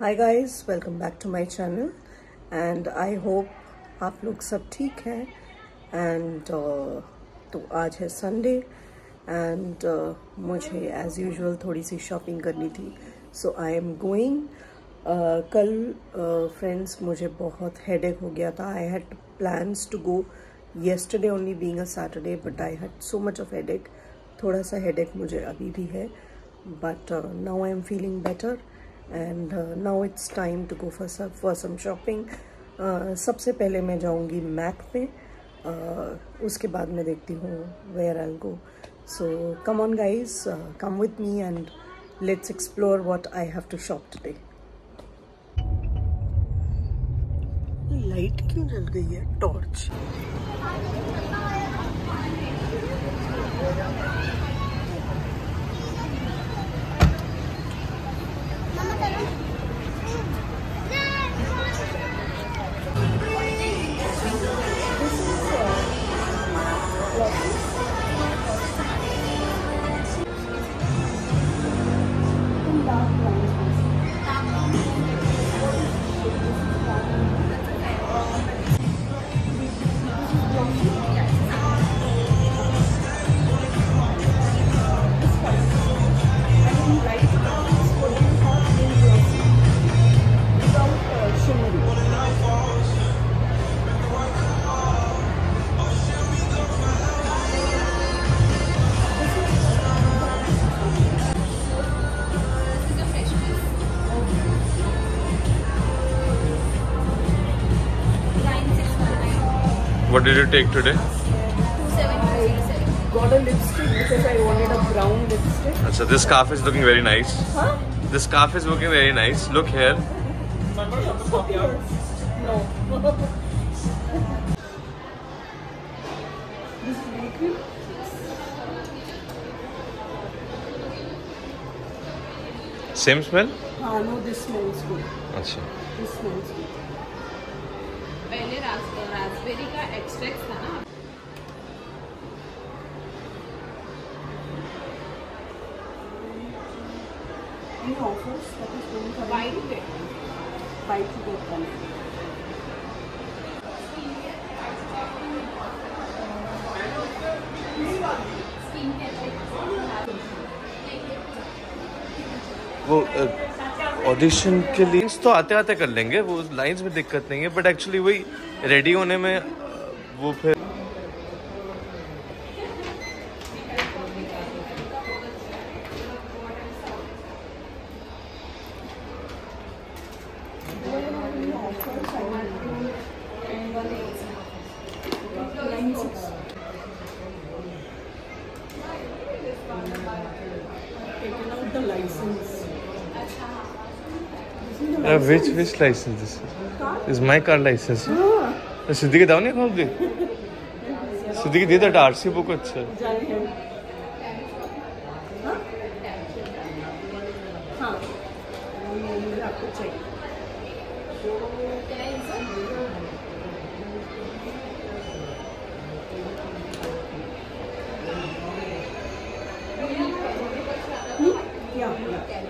Hi guys welcome back to my channel and I hope आप लोग सब ठीक हैं. एंड uh, तो आज है संडे एंड uh, मुझे एज़ यूजुअल थोड़ी सी शॉपिंग करनी थी. सो आई एम गोइंग कल फ्रेंड्स uh, मुझे बहुत हेडेक हो गया था. I had plans to go yesterday only being a Saturday but I had so much of headache थोड़ा सा हेडेक मुझे अभी भी है. But now I am feeling better and now it's time to go for sub for some shopping सबसे पहले मैं जाऊँगी मैक पे। Uh, उसके बाद मैं देखती हूँ where I go so come on guys come with me and let's explore what I have to shop today light क्यों जल गई है? Torch What did you take today? Got a lipstick because I wanted a brown lipstick. So this scarf is looking very nice. Huh? This scarf is looking very nice. Look here. no. this liquid Same smell? Ah, no, this smells good. Achha. This smells good. पहले raspberry का extract था ना Any offers that is going for white pay buy to get one? वो audition के लिए। तो आते आते कर लेंगे, वो लाइंस में दिक्कत नहीं है बट एक्चुअली वही रेडी होने में वो फिर which which license this is my car license Siddhi के दाव नहीं खोल दी सिद्धि की दे दट आरसी बुक अच्छा yeah.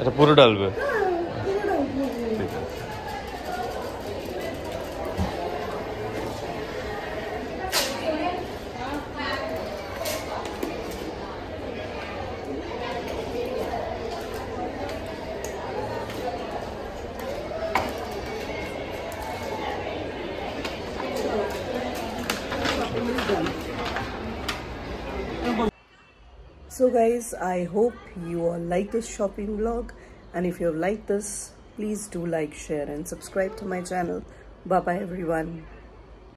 এটা পুরো ডালবে So guys, I hope you all like this shopping vlog and if you have liked this, please do like, share and subscribe to my channel. Bye bye everyone.